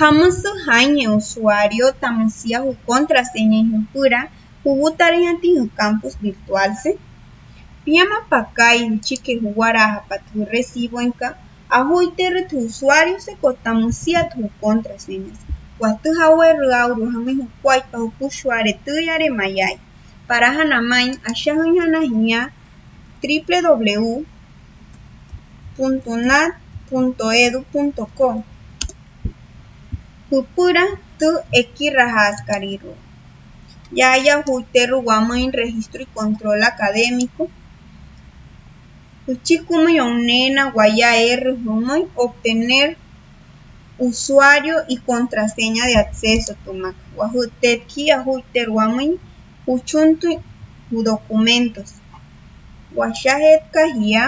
Jamás hañe usuario tamusia su contraseña y pura jugutaria anti campus virtual se. Piama pacay chique jugara tu recibo en ca ajuite tu usuario se cotamusia tu contraseñas. Watu hawe ruauru hame hukwai pa hupushware tuyare mayai. Para hanamain ashahuñana hiña Jupura tu equirrajascariru. Yaya juiteru guamain registro y control académico. Uchikumi onena guaya R obtener usuario y contraseña de acceso tumac. Guajutetki ajuiteru guamain uchuntu documentos. Guayajet kahia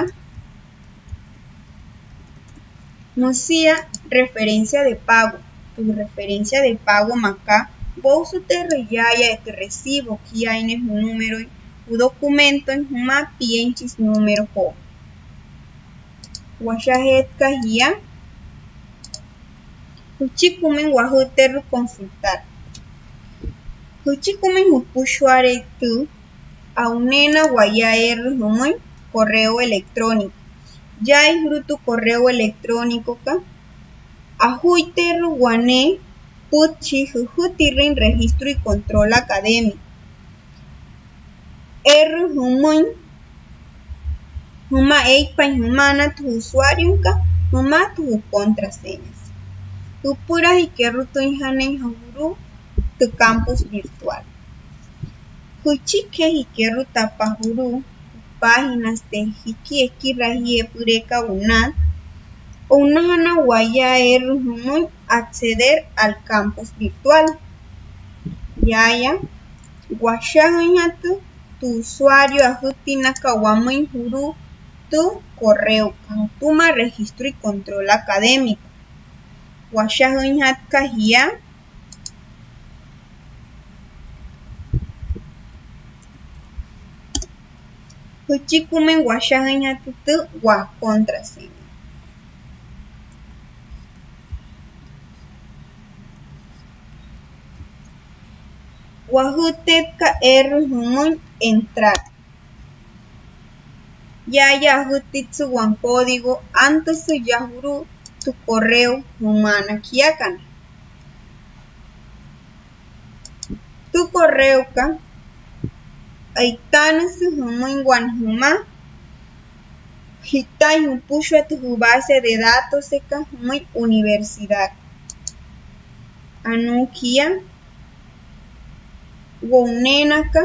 Musia referencia de pago tu referencia de pago maca, vos te reyaya que recibo que hay un número un documento en una pienchis número ho. Washahet kahia Huchikumen wahuter consultar. Huchikumen hupushware tu aunena guayaer correo electrónico. Ya es tu correo electrónico ka Ajuiter guané putchi jujutirin registro y control académico. R humuin huma eipa humana tu usuario ka huma tu contraseñas. Tu pura y que ruto injane tu campus virtual. Huchique y que páginas de hiki ekirahie pureka unat una guaya es acceder al campus virtual. Yaya, guayañatu tu usuario ajutina kawamin juru tu correo tuma registro y control académico. Guayañat kahia Huchikumen guayañatu tu gua contraseña. Wajutetka R muy entrar. Ya yajutitsu wan código antes su yahuru tu correo humana kiakan. Tu correo ka aitanas humuin wan huma hitai hupushwa tu base de datos eka muy universidad. Anukia Wounenaka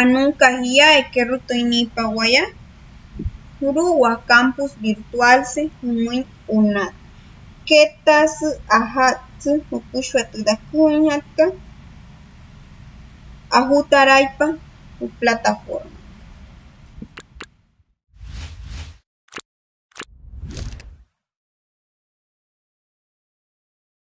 Anunkahia ekerutoinipa guaya Huruwa campus virtual se muy una. Ketas ajatsu hupushwatudakuñaka ajutaraipa plataforma.